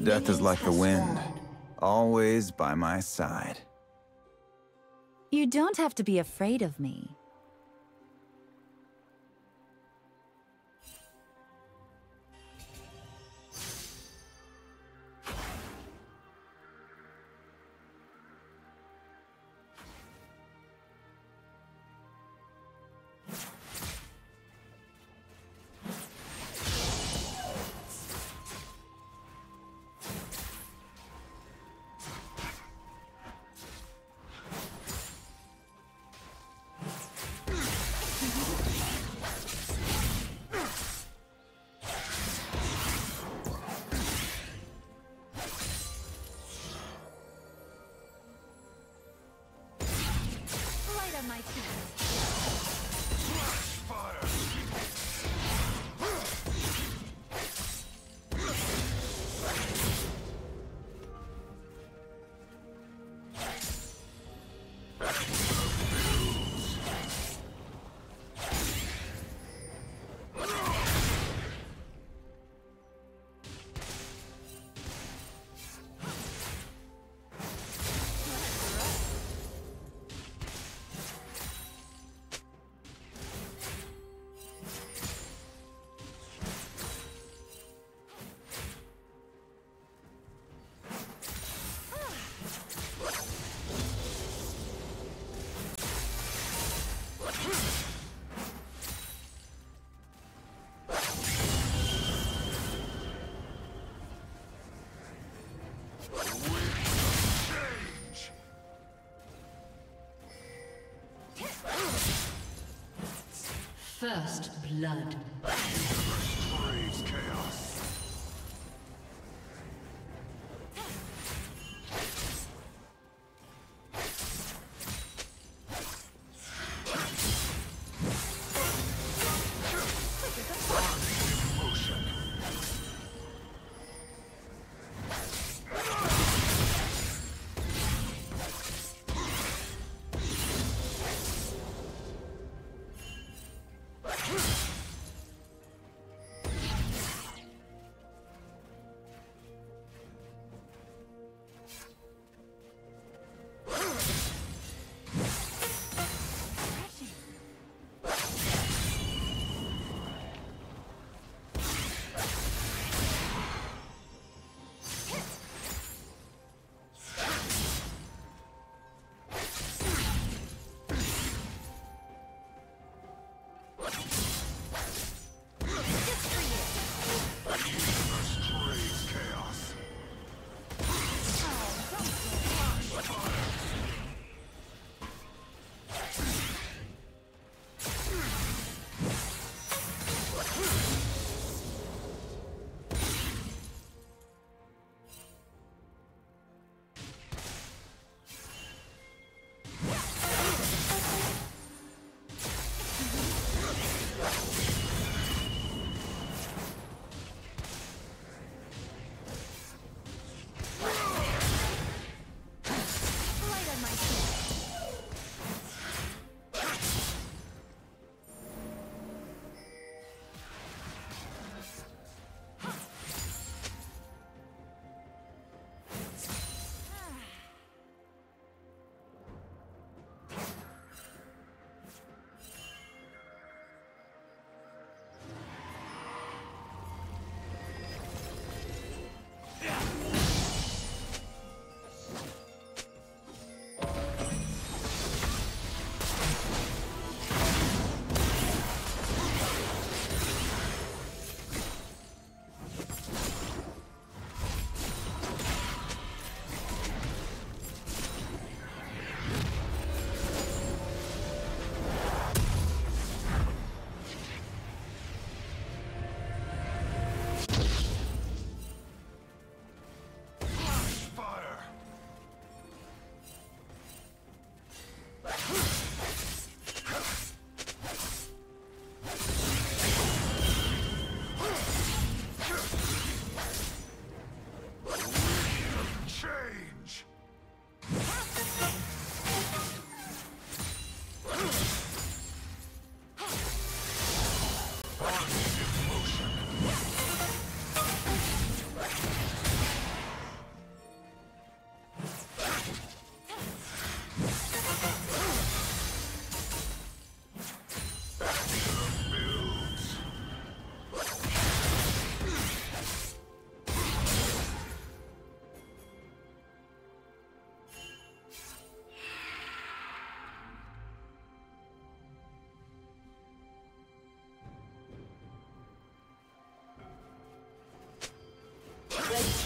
Death is like the wind, always by my side. You don't have to be afraid of me. My team. First blood.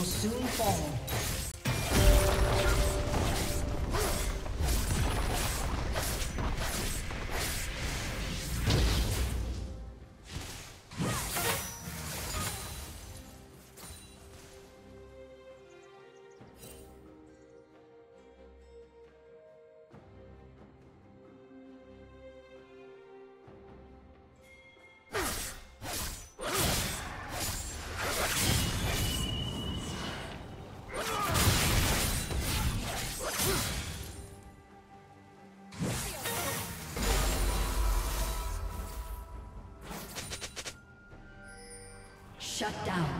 Will soon fall. Shut down.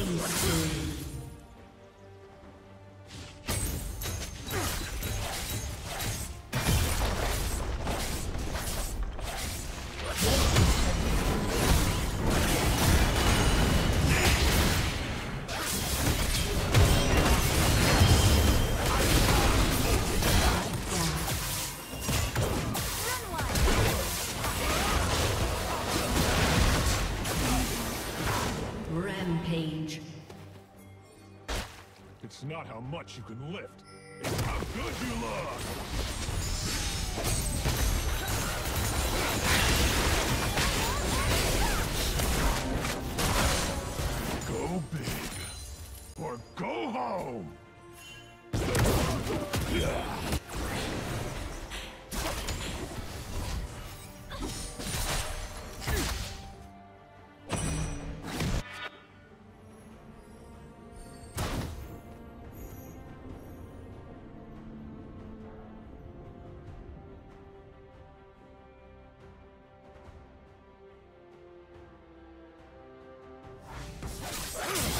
Killing spree. Not how much you can lift. It's how good you look! Let's go.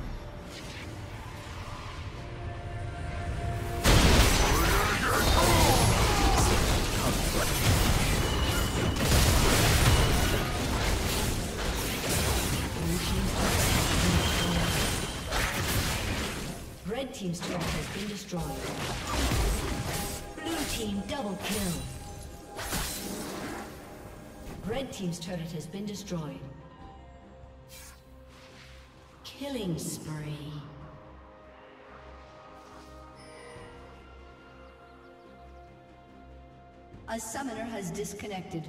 Double kill. Red Team's turret has been destroyed. Killing spree. A summoner has disconnected.